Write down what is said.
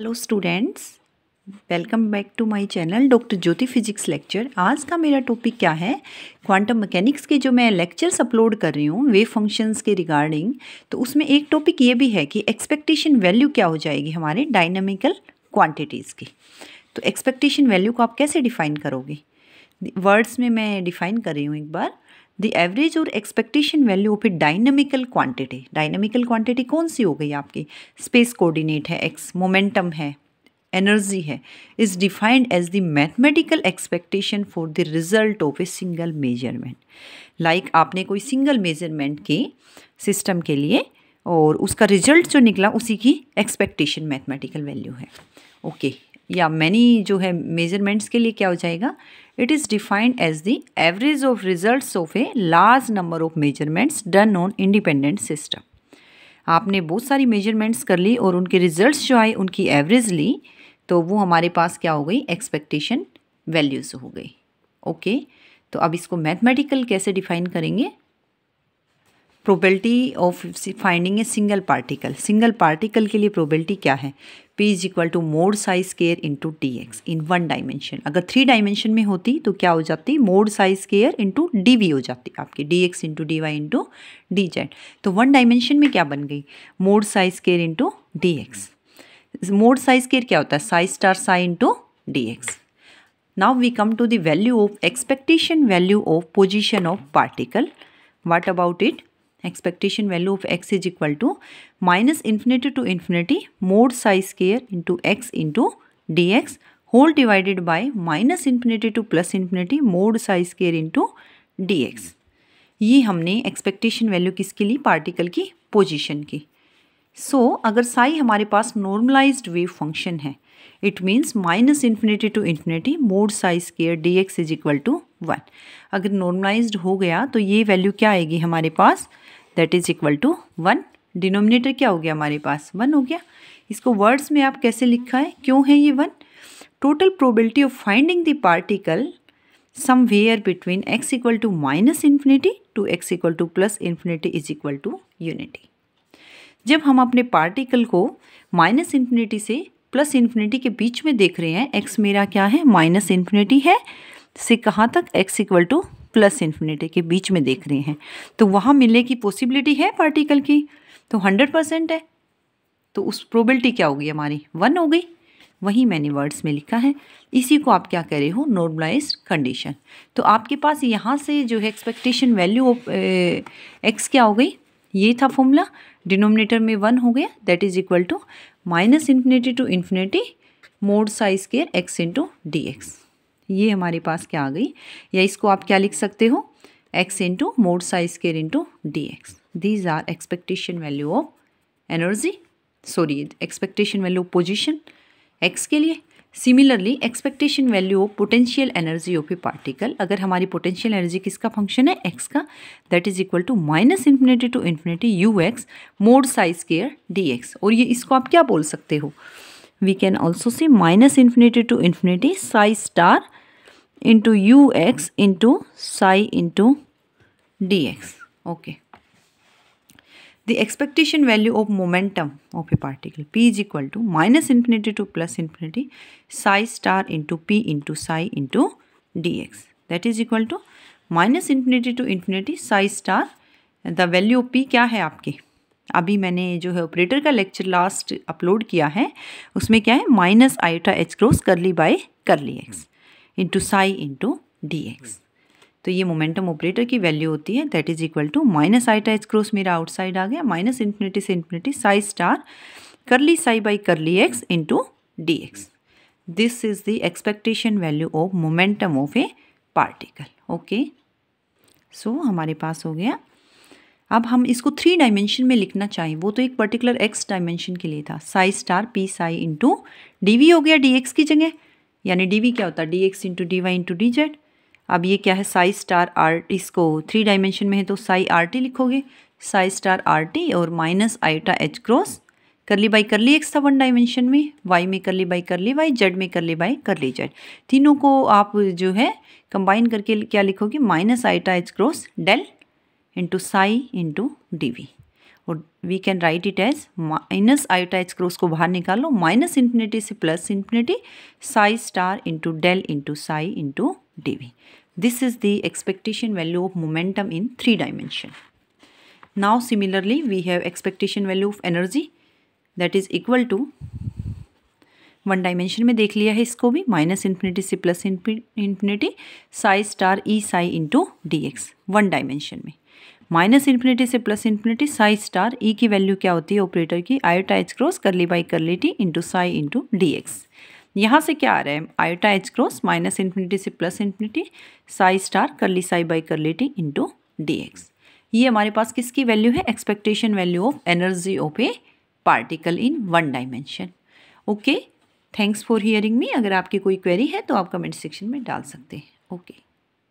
Hello students welcome back to my channel doctor Jyoti physics lecture आज का मेरा topic क्या है? क्वांटम मैकेनिक्स के जो मैं लेक्चर्स अपलोड कर रही हूँ वेव फ़ंक्शंस के रिगार्डिंग तो उसमें एक टॉपिक ये भी है कि एक्सपेक्टेशन वैल्यू क्या हो जाएगी हमारे डायनामिकल क्वान्टिटीज़ की। तो एक्सपेक्टेशन वैल्यू को आप कैसे डिफ़ाइन करोगे? वर्ड्स में मैं डिफ़ाइन कर रही हूँ एक बार। द एवरेज और expectation value of a dynamical quantity dynamical quantity कौन सी हो गई आपकी? स्पेस कोऑर्डिनेट है एक्स मोमेंटम है एनर्जी है is defined as the mathematical expectation for the result of a single measurement like आपने कोई सिंगल मेज़रमेंट के सिस्टम के लिए और उसका रिज़ल्ट जो निकला उसी की एक्सपेक्टेशन मैथमेटिकल वैल्यू है। Okay okay. या मैनी जो है मेजरमेंट्स के लिए क्या हो जाएगा? It is defined as the average of result of a large number of measurements done on independent system आपने बहुत सारी मेजरमेंट्स कर ली और उनके रिजल्ट्स जो आए, उनकी एवरेज ली तो वो हमारे पास क्या हो गई? एक्सपेक्टेशन वैल्यूज़ हो गई। Okay okay? तो अब इसको मैथमेटिकल कैसे डिफाइन करेंगे? Probability of finding a single particle single particle के लिए प्रोबेबिलिटी क्या है? P is equal to mod psi square into d x in one dimension अगर थ्री डायमेंशन में होती तो क्या हो जाती? Mod psi square into d V हो जाती आपकी। D x into d y into d z तो वन डायमेंशन में क्या बन गई? Mod psi square into d x mod psi square क्या होता है? Psi star psi into d x now we come to the value of expectation value of position of particle what about it expectation value of x is equal to minus infinity to infinity mod psi square into x into dx whole divided by minus infinity to plus infinity mod psi square into dx ये हमने expectation value किसके लिए particle की position की सो so, अगर psi हमारे पास normalized wave function है it means minus infinity to infinity mod psi square D X is equal to one अगर नॉर्मलाइज्ड हो गया तो ये वैल्यू क्या आएगी हमारे पास that is equal to one. Denominator क्या हो गया हमारे पास? वन हो गया। इसको वर्ड्स में आप कैसे लिखा है? क्यों है ये one? Total probability of finding the particle somewhere between x equal to minus infinity to x equal to plus infinity is equal to unity जब हम अपने पार्टिकल को माइनस इन्फिनिटी से प्लस इन्फिनिटी के बीच में देख रहे हैं एक्स मेरा क्या है? माइनस इन्फिनिटी है। से कहाँ तक x equal to plus infinity के बीच में देख रहे हैं। तो वहाँ मिलने की पॉसिबिलिटी है पार्टिकल की? तो हंड्रेड परसेंट है। तो उस प्रोबेबिलिटी क्या होगी हमारी? वन हो गई। वही मैंने वर्ड्स में लिखा है। इसी को आप क्या कह रहे हो? नॉर्मलाइज कंडीशन तो आपके पास यहाँ से जो है एक्सपेक्टेशन वैल्यू ऑफ़ एक्स क्या हो गई? ये था फॉर्मूला डिनोमिनेटर में वन हो गया। That is equal to minus infinity to infinity mod psi square x into d x ये हमारे पास क्या आ गई? या इसको आप क्या लिख सकते हो? X into mod psi square into d x these are expectation value of energy sorry expectation value of position x के लिए. Similarly expectation value of potential energy of a particle अगर हमारी पोटेंशियल एनर्जी किसका function है? X का. That is equal to minus infinity to infinity u x mod psi square d x और ये इसको आप क्या बोल सकते हो? We can also see minus infinity to infinity psi star into u x into psi into d x okay the expectation value of momentum of a particle p is equal to minus infinity to plus infinity psi star into p into psi into d x that is equal to minus infinity to infinity psi star the value of p क्या है आपके? अभी मैंने जो है operator का lecture last upload किया है, उसमें क्या है? Minus iota h cross curly by curly x into psi into d x तो ये मोमेंटम ऑपरेटर की वैल्यू होती है that is equal to minus i times cross मेरा आउटसाइड आ गया माइनस इन्फिनिटी से infinity psi star curly psi by curly x into d x this is the expectation value of momentum of a particle okay so हमारे पास हो गया। अब हम इसको थ्री डायमेंशन में लिखना चाहें, वो तो एक पर्टिकुलर एक्स डायमेंशन के लिए था। Psi star p psi into d हो गया डी एक्स की जगह। यानी डी वी क्या होता है? D x into d y into d z अब ये क्या है? साई स्टार आर इसको थ्री डायमेंशन में है तो साई आर टी लिखोगे। साई स्टार आर टी और minus iota h cross curly by curly x था वन डायमेंशन में। वाई में curly by curly y z में करली बाई करली जेड तीनों को आप जो है कंबाइन करके क्या लिखोगे? Minus iota h cross del into psi into d v we can write it as minus iota h cross को बाहर निकाल माइनस इन्फिनिटी से plus infinity psi star into del into psi into d v this is the expectation value of momentum in three dimension now similarly we have expectation value of energy that is equal to one dimension में देख लिया है इसको भी minus infinity से plus infinity psi star e psi into d x one dimension में. Minus infinity से plus infinity psi star e की वैल्यू क्या होती है? ऑपरेटर की iota h cross curly by curly t into psi into d x यहाँ से क्या आ रहा है? Iota h cross minus infinity से plus infinity psi star curly psi by curly t into d x ये हमारे पास किसकी वैल्यू है? Expectation value of energy of a particle in one dimension okay thanks for hearing me अगर आपकी कोई query है तो आप कमेंट सेक्शन में डाल सकते हैं. Okay okay.